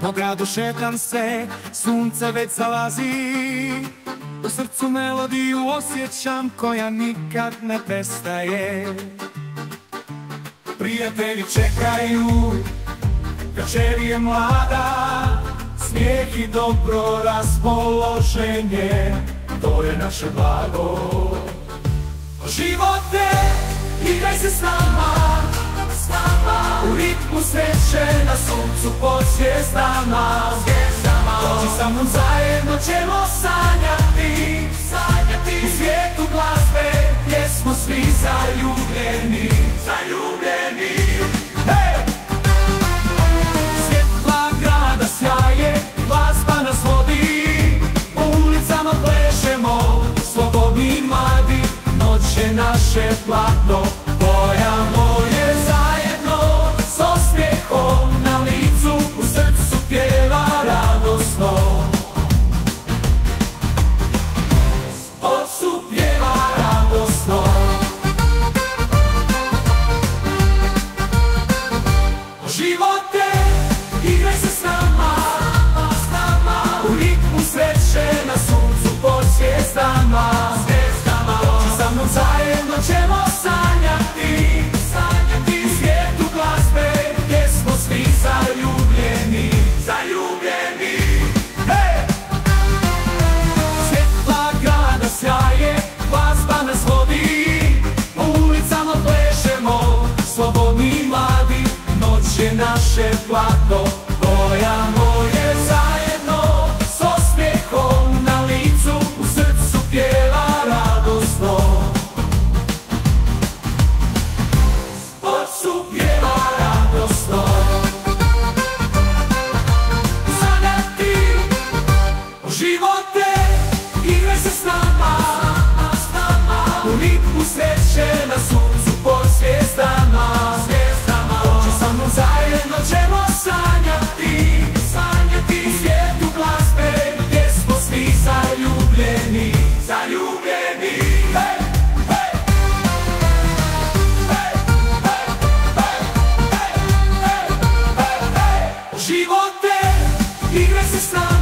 Po gradu šetam se, sunce već zalazi. U srcu melodiju osjećam koja nikad ne prestaje. Prijatelji čekaju, večer je mlada. Smijeh i dobro raspoloženje, to je naše blago. Živote, igraj se s nama, sreće, na suncu pod zvijezdama Dođi sa mnom zajedno ćemo sanjati, sanjati. U svijetu glazbe, gdje smo svi zaljubljeni, zaljubljeni. Hej! Svjetla grada sjaje, glazba nas vodi. Po ulicama plešemo, slobodni mladi Noć naše platno, igraj se s nama, s nama. U ritmu sreće, na suncu pod zvijezdama. Dođi sa mnom zajedno ćemo sanjati, sanjati. U svijetu glazbe, gdje smo svi zaljubljeni, zaljubljeni. Hej! Svjetla grada sjaje, glazba nas vodi. Po ulicama plešemo, slobodni mladi Noć je naše platno, bojamo je zajedno S osmijehom na licu, u srcu pjeva radosno. Sporcu pjeva radosno. Sada ti, o živote, igre se s nama. It's not